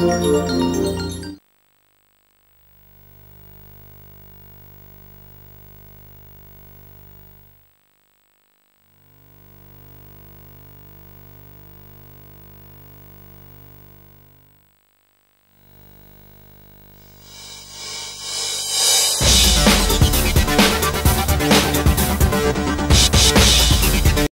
Música